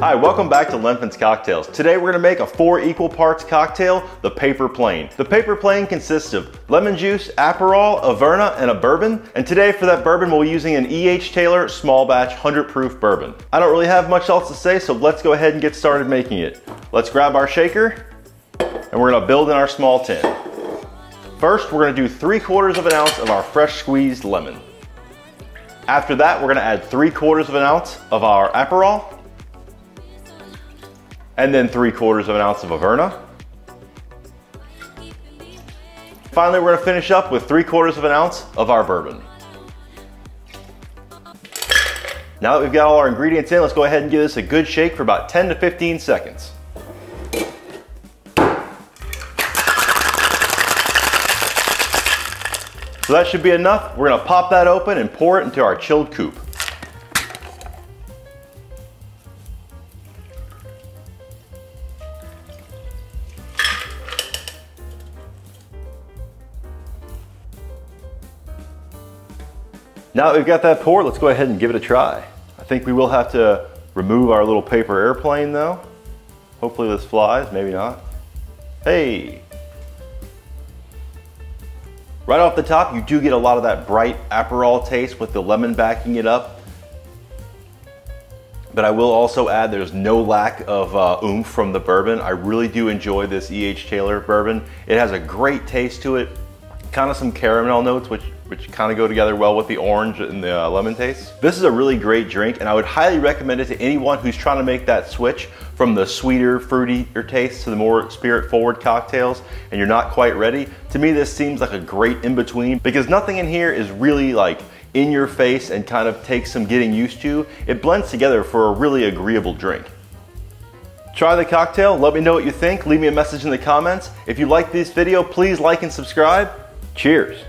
Hi, welcome back to Lenfant's Cocktails. Today we're gonna make a four equal parts cocktail, the Paper Plane. The Paper Plane consists of lemon juice, Aperol, Averna, and a bourbon. And today for that bourbon, we'll be using an E.H. Taylor small batch 100 proof bourbon. I don't really have much else to say, so let's go ahead and get started making it. Let's grab our shaker, and we're gonna build in our small tin. First, we're gonna do three quarters of an ounce of our fresh squeezed lemon. After that, we're gonna add three quarters of an ounce of our Aperol, and then three quarters of an ounce of Averna. Finally, we're gonna finish up with three quarters of an ounce of our bourbon. Now that we've got all our ingredients in, let's go ahead and give this a good shake for about 10 to 15 seconds. So that should be enough. We're gonna pop that open and pour it into our chilled coupe. Now that we've got that poured, let's go ahead and give it a try. I think we will have to remove our little paper airplane though. Hopefully this flies, maybe not. Hey! Right off the top, you do get a lot of that bright Aperol taste with the lemon backing it up. But I will also add there's no lack of uh, oomph from the bourbon. I really do enjoy this E.H. Taylor bourbon. It has a great taste to it, kind of some caramel notes, which which kind of go together well with the orange and the uh, lemon taste. This is a really great drink and I would highly recommend it to anyone who's trying to make that switch from the sweeter, fruitier taste to the more spirit forward cocktails and you're not quite ready. To me, this seems like a great in-between because nothing in here is really like in your face and kind of takes some getting used to. It blends together for a really agreeable drink. Try the cocktail, let me know what you think, leave me a message in the comments. If you like this video, please like and subscribe. Cheers.